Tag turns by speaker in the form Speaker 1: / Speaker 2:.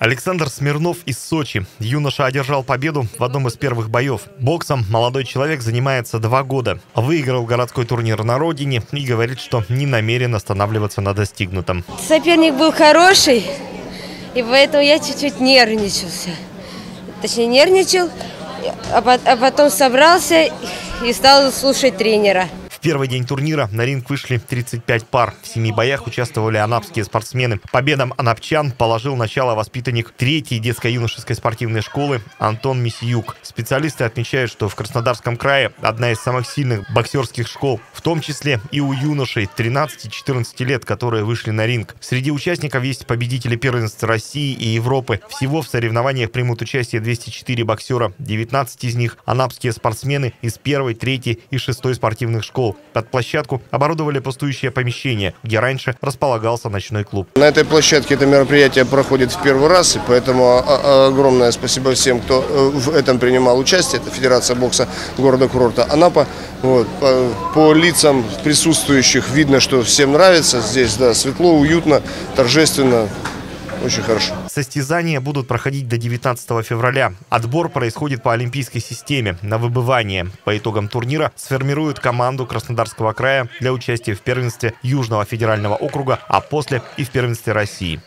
Speaker 1: Александр Смирнов из Сочи. Юноша одержал победу в одном из первых боев. Боксом молодой человек занимается два года. Выиграл городской турнир на родине и говорит, что не намерен останавливаться на достигнутом.
Speaker 2: Соперник был хороший, и поэтому я чуть-чуть нервничался. Точнее, нервничал, а а потом собрался и стал слушать тренера.
Speaker 1: Первый день турнира на ринг вышли 35 пар. В семи боях участвовали анапские спортсмены. Победам анапчан положил начало воспитанник третьей детско-юношеской спортивной школы Антон Мисиюк. Специалисты отмечают, что в Краснодарском крае одна из самых сильных боксерских школ, в том числе и у юношей 13-14 лет, которые вышли на ринг. Среди участников есть победители первенств России и Европы. Всего в соревнованиях примут участие 204 боксера, 19 из них анапские спортсмены из первой, третьей и шестой спортивных школ. Под площадку оборудовали пустующее помещение, где раньше располагался ночной клуб.
Speaker 3: На этой площадке это мероприятие проходит в первый раз, и поэтому а- а- огромное спасибо всем, кто э, в этом принимал участие. Это Федерация бокса города-курорта Анапа. Вот. По, по лицам присутствующих видно, что всем нравится. Здесь да, светло, уютно, торжественно. Очень хорошо.
Speaker 1: Состязания будут проходить до 19 февраля. Отбор происходит по олимпийской системе на выбывание. По итогам турнира сформируют команду Краснодарского края для участия в первенстве Южного федерального округа, а после и в первенстве России.